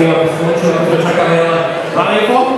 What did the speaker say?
Siła wysłuchacza, czekamy na Mariupo.